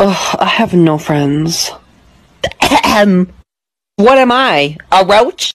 Ugh, I have no friends. What am I? A roach?